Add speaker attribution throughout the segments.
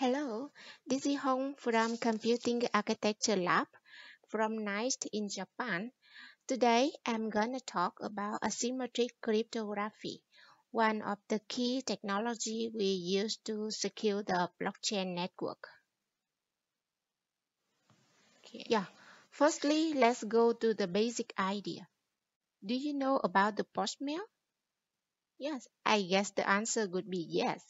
Speaker 1: Hello, this is Hong from Computing Architecture Lab from NAIST in Japan. Today, I'm going to talk about asymmetric cryptography, one of the key technology we use to secure the blockchain network. Okay. Yeah, firstly, let's go to the basic idea. Do you know about the postmail? Yes, I guess the answer would be yes.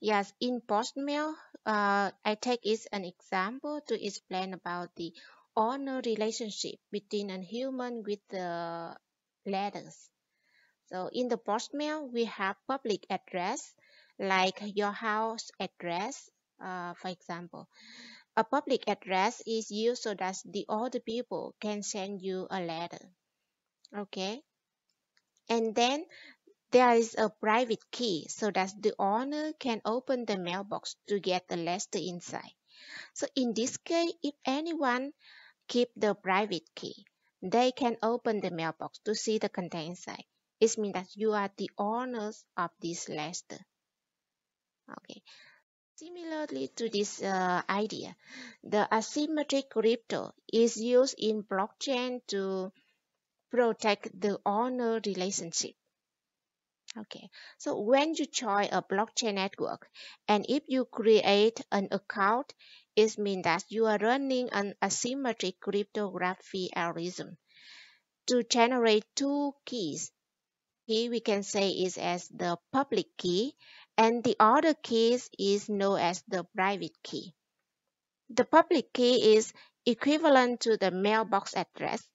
Speaker 1: Yes, in postmail, uh, I take it an example to explain about the honor relationship between a human with the letters. So in the postmail, we have public address like your house address, uh, for example. A public address is used so that the other people can send you a letter. Okay. And then there is a private key so that the owner can open the mailbox to get the letter inside. So in this case, if anyone keep the private key, they can open the mailbox to see the content inside. It means that you are the owners of this letter. Okay. Similarly to this uh, idea, the asymmetric crypto is used in blockchain to protect the owner relationship. Okay, so when you join a blockchain network and if you create an account, it means that you are running an asymmetric cryptography algorithm to generate two keys. Key we can say is as the public key and the other key is known as the private key. The public key is equivalent to the mailbox address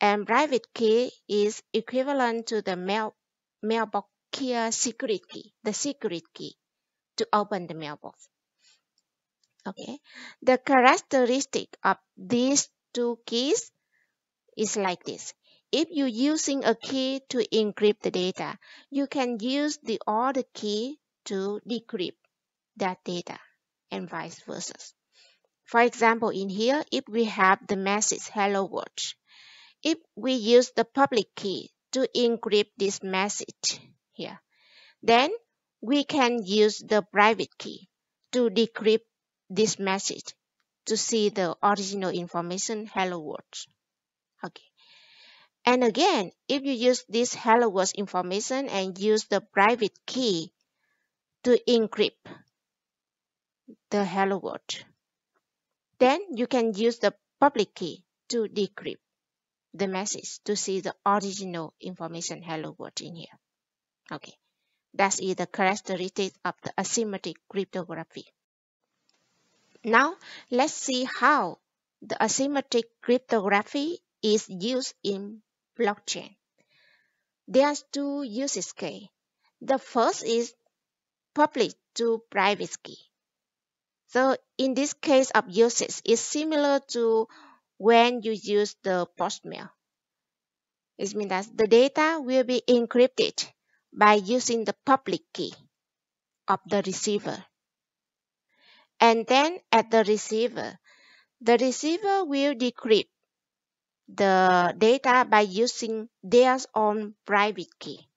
Speaker 1: and private key is equivalent to the mail, mailbox key secret key, the secret key to open the mailbox. Okay, the characteristic of these two keys is like this. If you're using a key to encrypt the data, you can use the other key to decrypt that data and vice versa. For example, in here, if we have the message hello world, if we use the public key to encrypt this message, here. Then we can use the private key to decrypt this message to see the original information hello world. Okay. And again, if you use this hello world information and use the private key to encrypt the hello world, then you can use the public key to decrypt the message to see the original information hello world in here. Okay, that is the characteristic of the asymmetric cryptography. Now, let's see how the asymmetric cryptography is used in blockchain. There are two uses case. The first is public to private key. So in this case of usage, it's similar to when you use the postmail. It means that the data will be encrypted by using the public key of the receiver. And then at the receiver, the receiver will decrypt the data by using their own private key.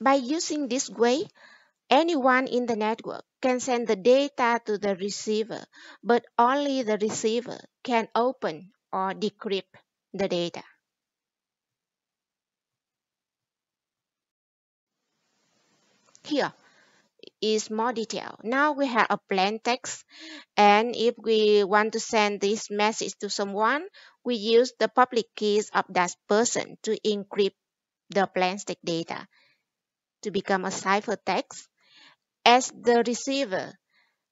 Speaker 1: By using this way, anyone in the network can send the data to the receiver, but only the receiver can open or decrypt the data. Here is more detail. Now we have a plain text and if we want to send this message to someone, we use the public keys of that person to encrypt the plain text data to become a ciphertext. As the receiver,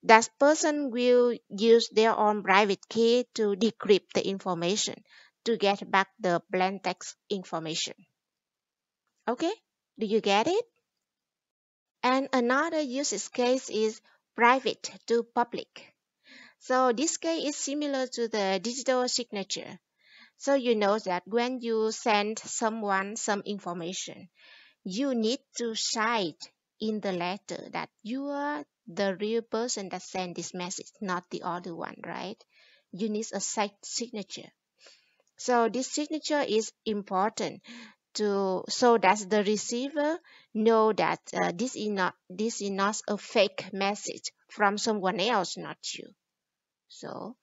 Speaker 1: that person will use their own private key to decrypt the information to get back the plain text information. Okay, do you get it? And another use case is private to public. So this case is similar to the digital signature. So you know that when you send someone some information, you need to cite in the letter that you are the real person that sent this message, not the other one, right? You need a signature. So this signature is important to so that the receiver know that uh, this is not this is not a fake message from someone else not you. So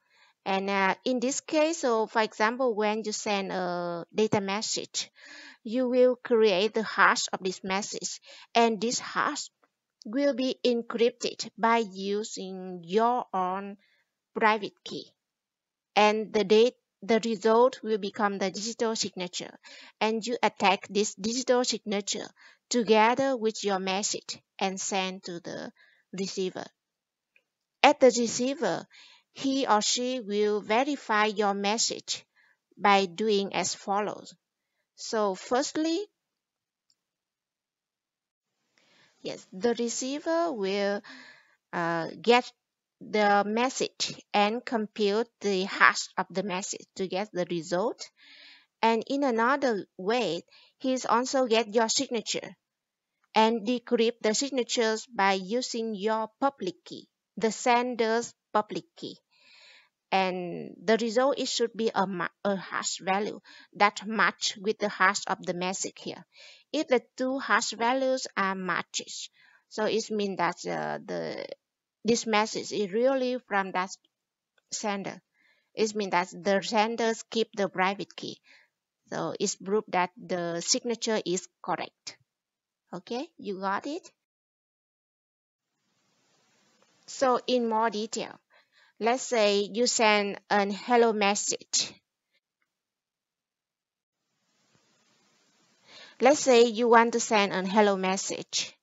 Speaker 1: and uh, in this case so for example when you send a data message you will create the hash of this message and this hash will be encrypted by using your own private key. And the date the result will become the digital signature. And you attach this digital signature together with your message and send to the receiver. At the receiver he or she will verify your message by doing as follows. So firstly yes the receiver will uh, get the message and compute the hash of the message to get the result. And in another way, he's also get your signature and decrypt the signatures by using your public key, the sender's public key. And the result it should be a, a hash value that match with the hash of the message here. If the two hash values are matches, so it means that uh, the this message is really from that sender. It means that the senders keep the private key. So it's proof that the signature is correct. Okay, you got it? So in more detail, let's say you send an hello message. Let's say you want to send a hello message.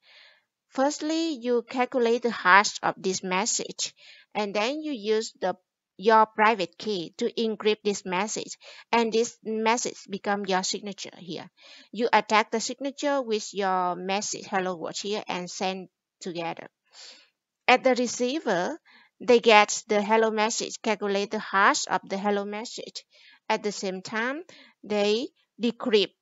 Speaker 1: Firstly, you calculate the hash of this message, and then you use the your private key to encrypt this message and this message become your signature here. You attach the signature with your message hello world here and send together. At the receiver they get the hello message calculate the hash of the hello message. At the same time they decrypt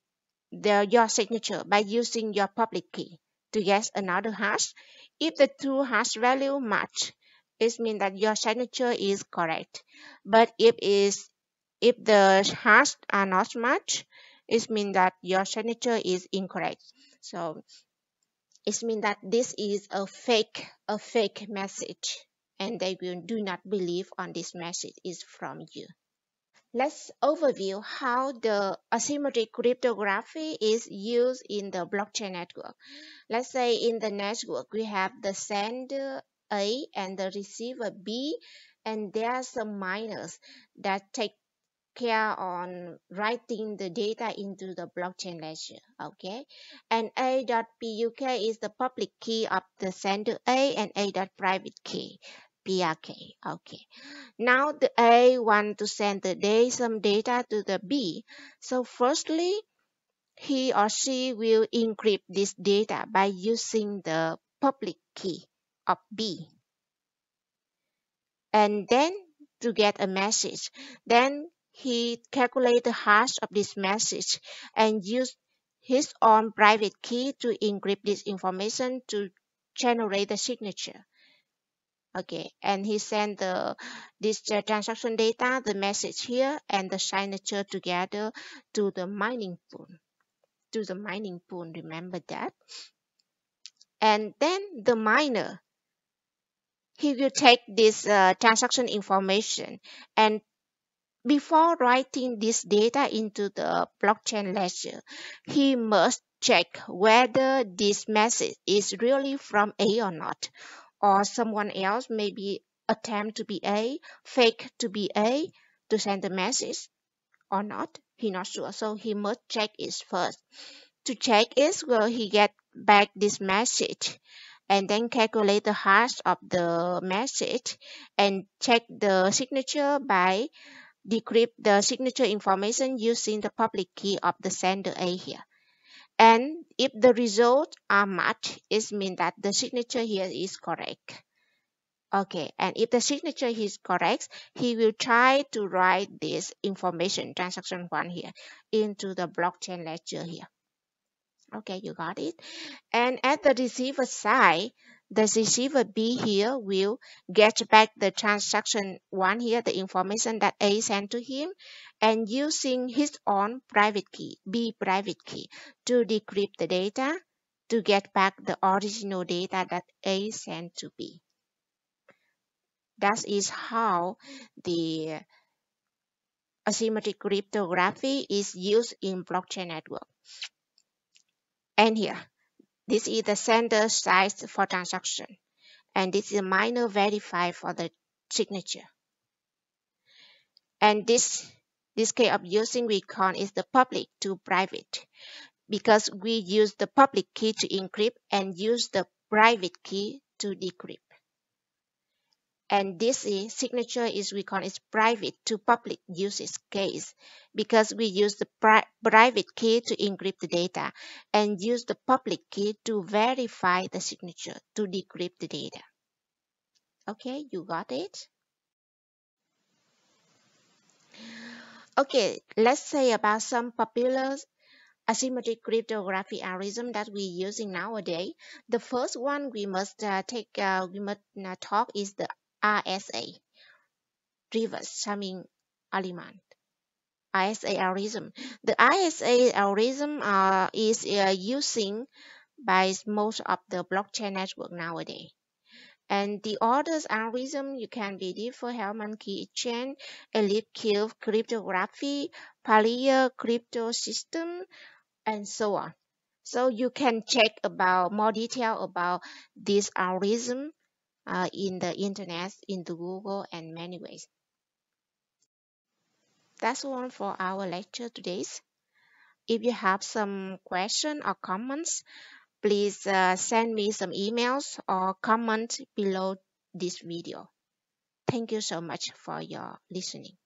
Speaker 1: the, your signature by using your public key to get another hash. If the two hash value match, it means that your signature is correct. But if is if the hash are not match, it means that your signature is incorrect. So it means that this is a fake a fake message and they will do not believe on this message is from you. Let's overview how the asymmetric cryptography is used in the blockchain network. Let's say in the network, we have the sender A and the receiver B, and there are some miners that take care on writing the data into the blockchain ledger okay and a.puk is the public key of the sender a and a.private key PRK. Okay. Now the A want to send the day some data to the B. So firstly, he or she will encrypt this data by using the public key of B. And then to get a message, then he calculate the hash of this message and use his own private key to encrypt this information to generate the signature okay and he sent the this uh, transaction data the message here and the signature together to the mining pool to the mining pool remember that? And then the miner he will take this uh, transaction information and before writing this data into the blockchain ledger he must check whether this message is really from a or not or someone else maybe attempt to be A, fake to be A to send the message or not. He not sure. So he must check it first. To check it, will he get back this message and then calculate the hash of the message and check the signature by decrypt the signature information using the public key of the sender A here. And if the results are uh, matched, it means that the signature here is correct. Okay, and if the signature is correct, he will try to write this information, transaction one here, into the blockchain ledger here. Okay, you got it. And at the receiver side, the receiver B here will get back the transaction 1 here, the information that A sent to him, and using his own private key, B private key, to decrypt the data to get back the original data that A sent to B. That is how the asymmetric cryptography is used in blockchain network. And here, this is the sender size for transaction. And this is a miner verified for the signature. And this, this case of using Recon is the public to private because we use the public key to encrypt and use the private key to decrypt. And this is, signature is we call it private to public uses case because we use the pri private key to encrypt the data and use the public key to verify the signature to decrypt the data. Okay, you got it? Okay, let's say about some popular asymmetric cryptography algorithm that we're using nowadays. The first one we must uh, take, uh, we must uh, talk is the RSA, Rivest Shamir Adleman. RSA algorithm. The RSA algorithm uh, is uh, using by most of the blockchain network nowadays. And the others algorithm you can be Diffie-Hellman, key chain, Elliptic cryptography, Paillier crypto system, and so on. So you can check about more detail about this algorithm uh, in the internet, in the Google, and many ways. That's all for our lecture today. If you have some question or comments, please uh, send me some emails or comment below this video. Thank you so much for your listening.